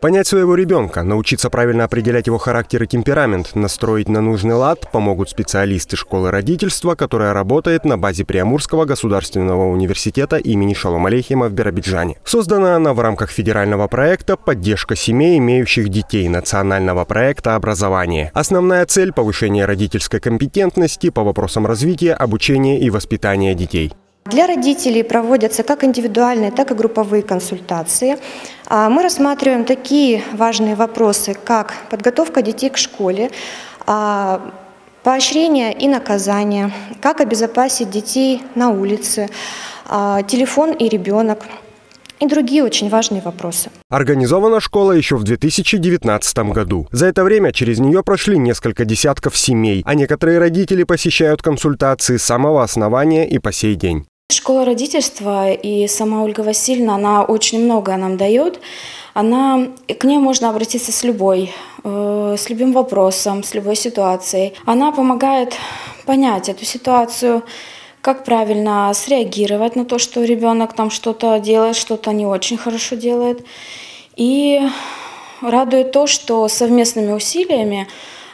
Понять своего ребенка, научиться правильно определять его характер и темперамент, настроить на нужный лад помогут специалисты школы родительства, которая работает на базе Приамурского государственного университета имени Шалом Алейхима в Биробиджане. Создана она в рамках федерального проекта «Поддержка семей, имеющих детей» национального проекта образования. Основная цель – повышение родительской компетентности по вопросам развития, обучения и воспитания детей. Для родителей проводятся как индивидуальные, так и групповые консультации. А мы рассматриваем такие важные вопросы, как подготовка детей к школе, а, поощрение и наказание, как обезопасить детей на улице, а, телефон и ребенок и другие очень важные вопросы. Организована школа еще в 2019 году. За это время через нее прошли несколько десятков семей, а некоторые родители посещают консультации с самого основания и по сей день. Школа родительства и сама Ольга Васильевна, она очень многое нам дает. Она, к ней можно обратиться с любой, э, с любым вопросом, с любой ситуацией. Она помогает понять эту ситуацию, как правильно среагировать на то, что ребенок там что-то делает, что-то не очень хорошо делает. И радует то, что совместными усилиями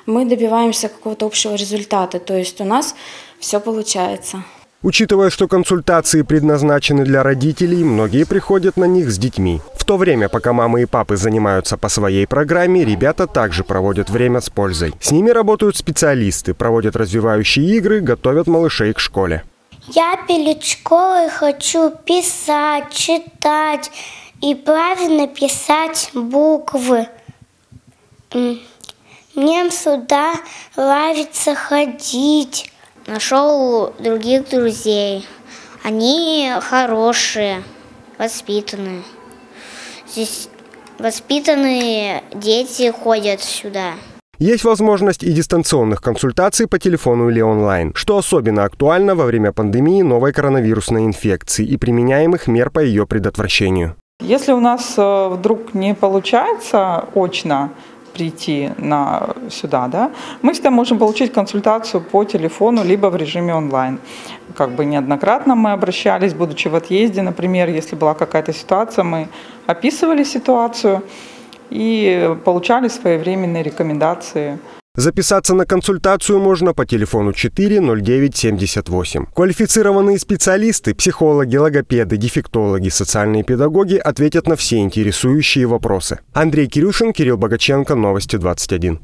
мы добиваемся какого-то общего результата. То есть у нас все получается. Учитывая, что консультации предназначены для родителей, многие приходят на них с детьми. В то время, пока мамы и папы занимаются по своей программе, ребята также проводят время с пользой. С ними работают специалисты, проводят развивающие игры, готовят малышей к школе. Я перед школой хочу писать, читать и правильно писать буквы. Мне сюда нравится ходить нашел других друзей. Они хорошие, воспитанные. Здесь воспитанные дети ходят сюда. Есть возможность и дистанционных консультаций по телефону или онлайн, что особенно актуально во время пандемии новой коронавирусной инфекции и применяемых мер по ее предотвращению. Если у нас э, вдруг не получается очно прийти на, сюда, да, мы всегда можем получить консультацию по телефону, либо в режиме онлайн. Как бы неоднократно мы обращались, будучи в отъезде, например, если была какая-то ситуация, мы описывали ситуацию и получали своевременные рекомендации Записаться на консультацию можно по телефону 40978. Квалифицированные специалисты, психологи, логопеды, дефектологи, социальные педагоги ответят на все интересующие вопросы. Андрей Кирюшин, Кирилл Богаченко, Новости 21.